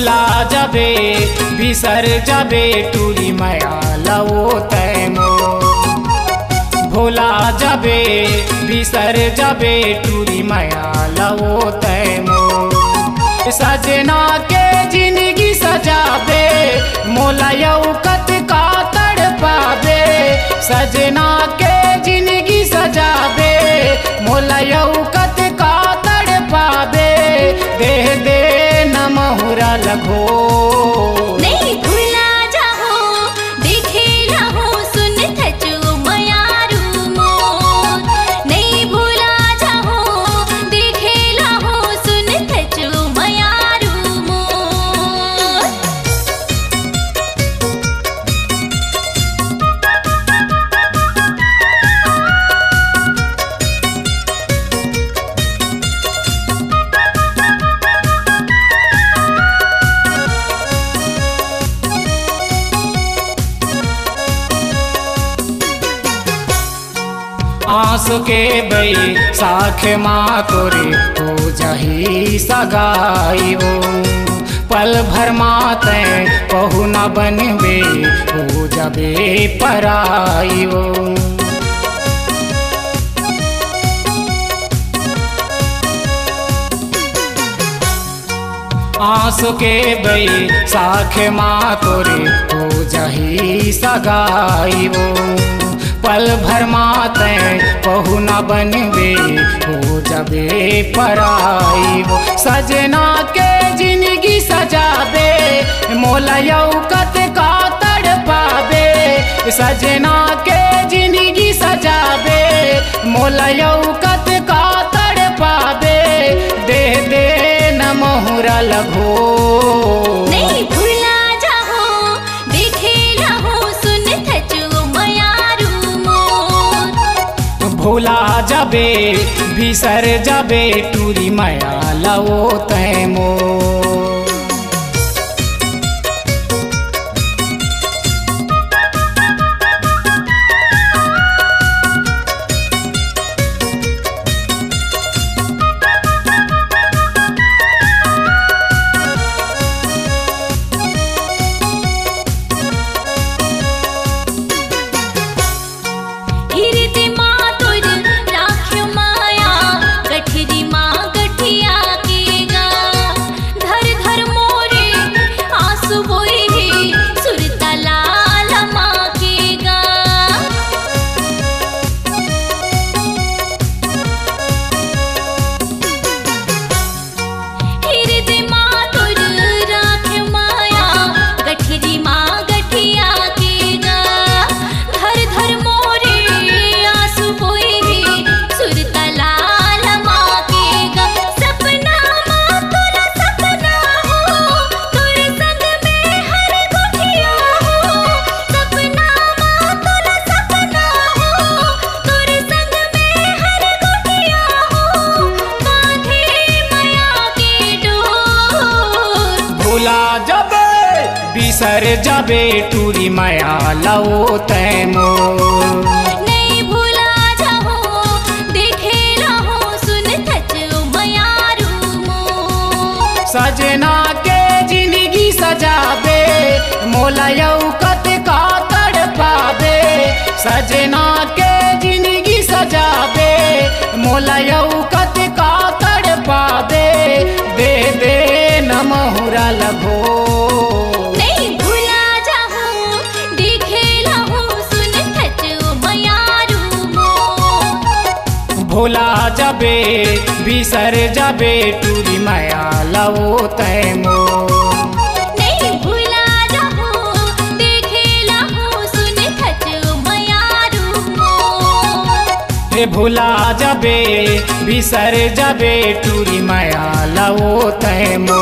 भूला जाबे, बिसर जाबे, टूरी माया लवो तैमो। भूला जाबे, बिसर जाबे, टूरी माया लवो तैमो। सजना के ज़िंदगी सजाबे, मोला यौकत का तड़ पाबे सजना आँसू के बई साख माँ तोरे हो जही सगाई वो। पल भर माते कहू न बनबे हो जबे पराई आँसू के बई साख माँ तोरे हो जही सगाई वो। पल भर माते कहू न बनबे हो जबे पराई वो। सजना के ज़िंदगी सजाबे मोला यौकत का तड़ पाबे। सजना के ज़िंदगी सजाबे मोला यौकत का तड़ पाबे। दे दे न मोहरा लगो भूला जाबे बिसर जाबे टूरी माया लवो तैमो। जाबे टूरी माया लवो तैमो। सजना के ज़िंदगी सजाबे मोला यौकत का तड़ पाबे सजना के ज़िंदगी सजाबे मोला यौकत का तड़ पाबे दे दे न मोहरा जाबे बिसर जाबे टूरी माया लवो तैमो भुला जाबे बिसर जाबे टूरी माया लवो तैमो